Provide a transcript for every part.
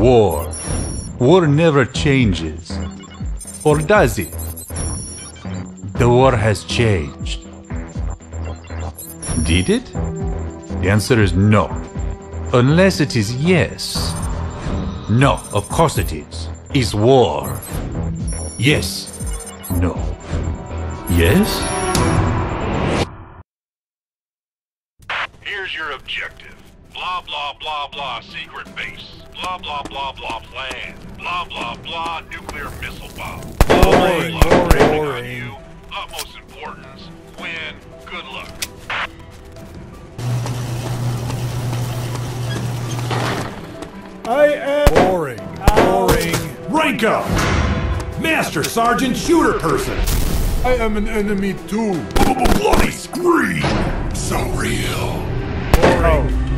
War. War never changes. Or does it? The war has changed. Did it? The answer is no. Unless it is yes. No, of course it is. Is war. Yes. No. Yes? Here's your objective. Blah, blah, blah, blah, secret base. Blah, blah, blah, blah, plan. Blah, blah, blah, nuclear missile bomb. Boring, Blah, blah, blah, boring. on you. Utmost importance. Win. Good luck. I am boring. Boring. Rank up! Master Sergeant Shooter Person! I am an enemy too. Bloody scream! So real! Boring. Boring.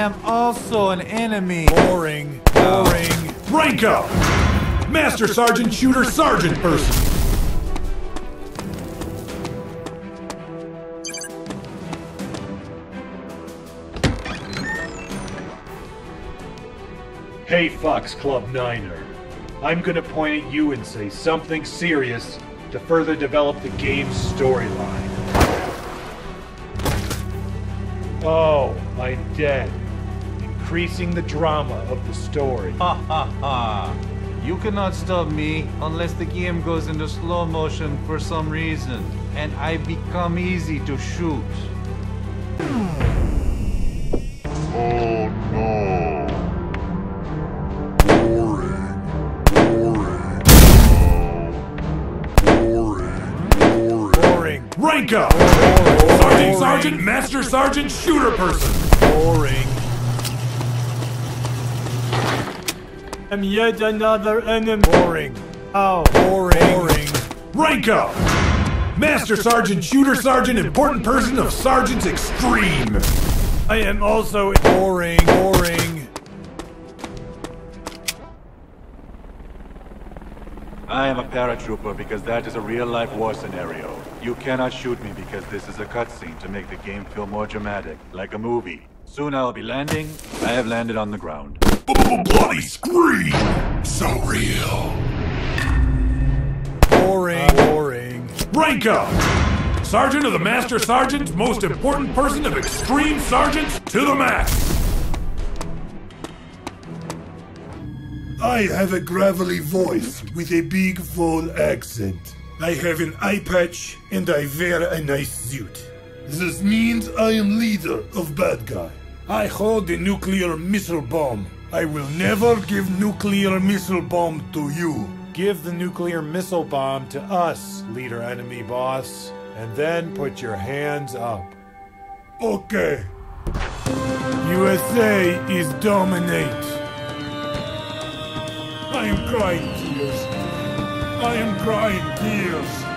Am also an enemy. Boring. Boring. Rank up! Master Sergeant Shooter Sergeant Person! Hey, Fox Club Niner. I'm gonna point at you and say something serious to further develop the game's storyline. Oh, I'm dead. Increasing the drama of the story. Ha ha ha. You cannot stop me unless the game goes into slow motion for some reason, and I become easy to shoot. Oh no. Boring. Rank up! Sergeant Sergeant Master Sergeant Shooter Person! Boring. I'm yet another enemy. Boring. Oh, boring. Boring. Rank up! Master Sergeant Shooter Sergeant Important Person of Sergeant's Extreme! I am also boring. Boring. I am a paratrooper because that is a real-life war scenario. You cannot shoot me because this is a cutscene to make the game feel more dramatic, like a movie. Soon I'll be landing. I have landed on the ground. Bloody scream! So real! Boring. Uh, boring. Rank up! Sergeant of the Master Sergeant, most important person of Extreme Sergeants to the max! I have a gravelly voice with a big full accent. I have an eye patch and I wear a nice suit. This means I am leader of bad guy. I hold the nuclear missile bomb. I will never give nuclear missile bomb to you. Give the nuclear missile bomb to us, leader enemy boss, and then put your hands up. Okay. USA is dominate. I am crying tears. I am crying tears.